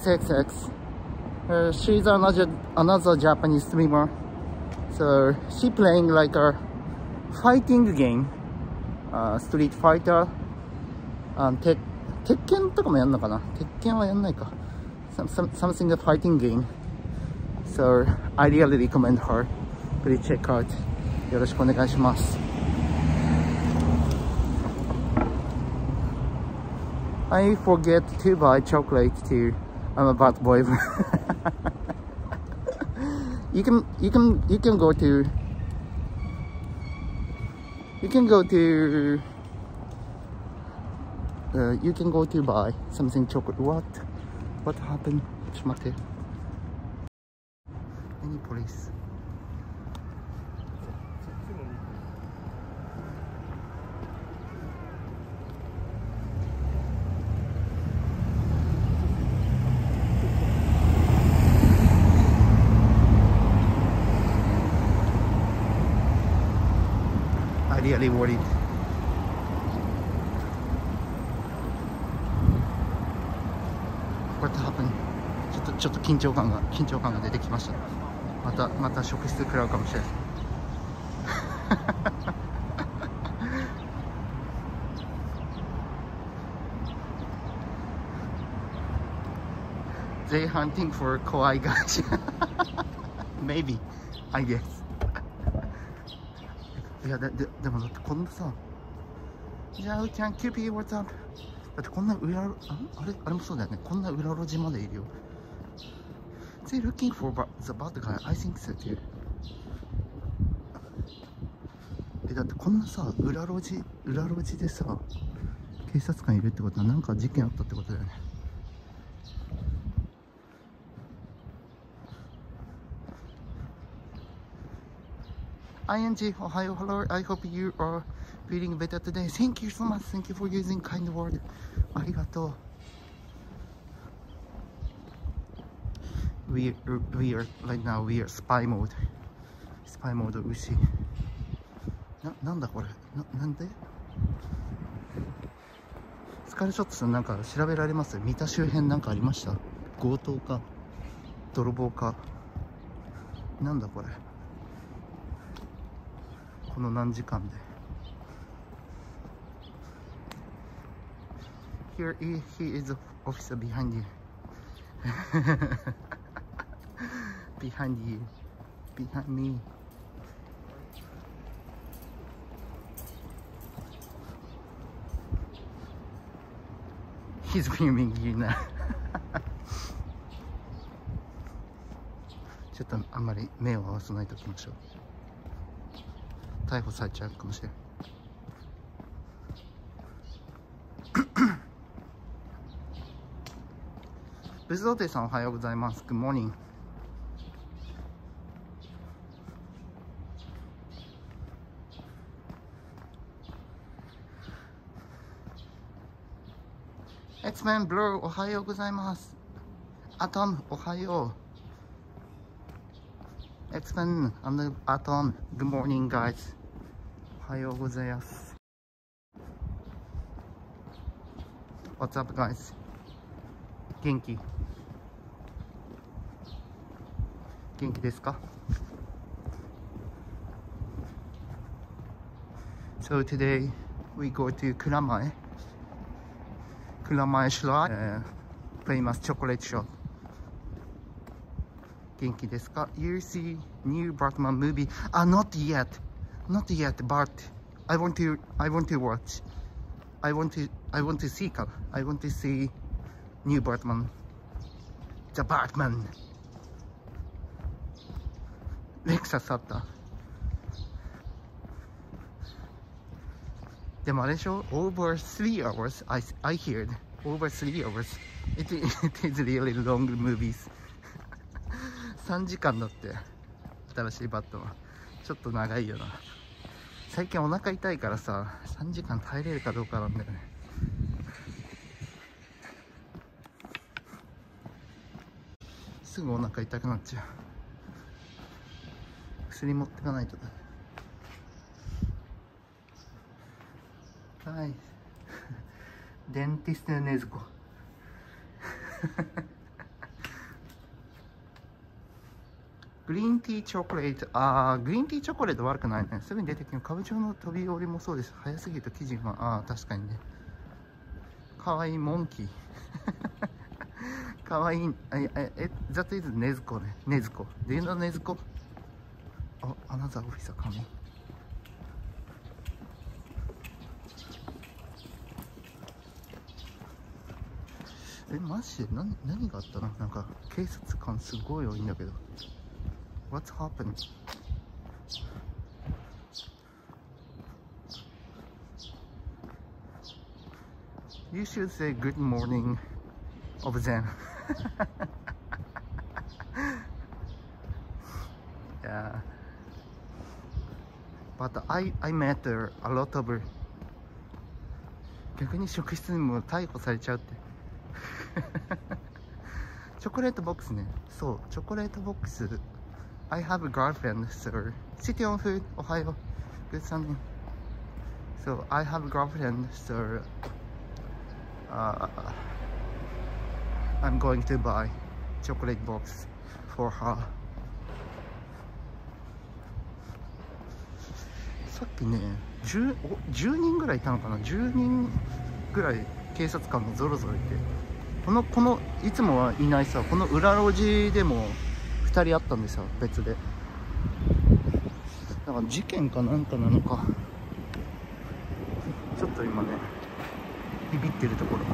XXX. Uh, she's another another Japanese streamer. So she playing like a fighting game, uh, Street Fighter, um, 鉄鉄拳とかもやんのかな鉄拳はやんないか。Some, some, something a fighting game. So I really recommend her. Please check out. よろしくお願いします。I forget to buy chocolate to I'm a bad boy. you can you can you can go to you can go to uh, you can go to buy something chocolate what what happened Schmatte. any police あ really worried. What happened? ちょっとちょっと緊張感が緊張感が出てきました。またまた職質食らうかもしれない。They hunting for kawaii guys. Maybe, I guess. いやでででもだってこんなさ「じゃあ can keep you what's up」だってこんな裏ああれ？あれもそうだよね。こんな裏路地までいるよ。They looking for the bad guy. I think so too. えだってこんなさ裏路地裏路地でさ警察官いるってことはなんか事件あったってことだよね。ING, Ohio, hello. I hope you are feeling better today. Thank you so much. Thank you for using kind word. ありがとう。We, we are, right now, we are spy mode. spy mode 牛。な、なんだこれな、なんでスカルショットさんなんか調べられます三田周辺なんかありました強盗か泥棒かなんだこれこの何時間で Here he, he is officer behind you behind you behind me He's filming you now ちょっとあんまり目を合わせないときましょう逮捕されちゃうかもしれん仏像亭さんおはようございます Good morning X-Men Blue おはようございますアトムおはよう X-Men and Atom Good morning guys おはようございます What's up guys 元気元気ですか So today we go to 蔵前蔵前 Shrine、uh, famous chocolate shop 元気ですか You see new Batman movie? Ah, not yet. Not yet, but I want to I want to watch. I want to I want to see I want to see new Batman. The Batman. レクサスあったでもあれでしょ ?Over three hours I, I heard Over three hours It, it is really long movies 3時間だって新しいバットはちょっと長いよな 最近お腹痛いからさ3時間耐えれるかどうかなんだよね。すぐお腹痛くなっちゃう。薬持ってかないとだ。はい。デンティストのねずグリーンティーチョコレート。あー、グリーンティーチョコレート悪くないね。すぐに出てきる。かぶちの飛び降りもそうです。早すぎると生地が、あー、確かにね。かわいいモンキー。かわいい。え、え、え、that is ねずこね。ねずこ。Do you know ねずこあ、another officer coming. え、マジで？何何があったの？なんか警察官すごい多いんだけど。What's happening? You should say good morning of them. yeah. But I, I met a lot of 逆に職質にも逮捕されちゃうってチョコレートボックスねそうチョコレートボックス I have a girlfriend sir City on food Ohio Good Sunday So I have a girlfriend sir uh, I'm going to buy chocolate box for her さっきね 10, お10人ぐらいいたのかな10人ぐらい警察官がぞろぞろいてこのこのいつもはいないさこの裏路地でも2人あったんですよ別で。だから事件かなんかなのか。ちょっと今ねビビってるところ。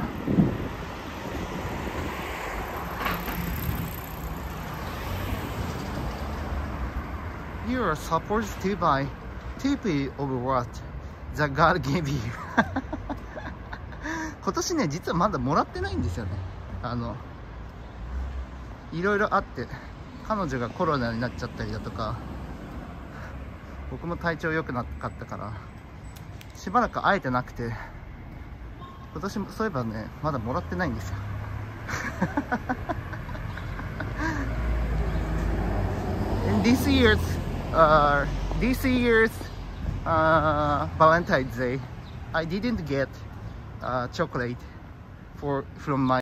You are supposed to buy TP of what the God gave you. 今年ね実はまだもらってないんですよね。あのいろいろあって彼女がコロナになっちゃったりだとか僕も体調良くなかったからしばらく会えてなくて今年もそういえばねまだもらってないんですよ In this year's uh, this year's uh, Valentine's Day I didn't get uh, chocolate for from my